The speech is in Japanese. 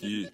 Yeah.